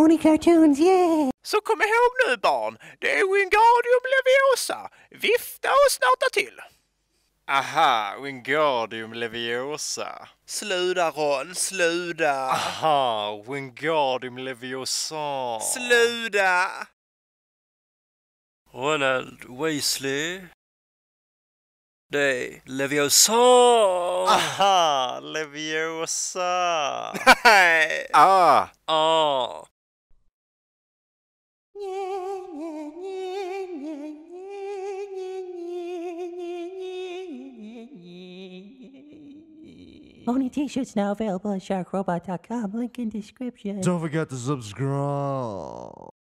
Only cartoons, yeah! Så kom ihåg nu barn, det är Wingardium Leviosa. Vifta och snarta till. Aha, Wingardium Leviosa. Sluda Ron, sluda. Aha, Wingardium Leviosa. Sluda. Ronald Weasley. Det är Leviosa. Aha, Leviosa. Nej. ah. Ah. Only t-shirts now available at sharkrobot.com. Link in description. Don't forget to subscribe.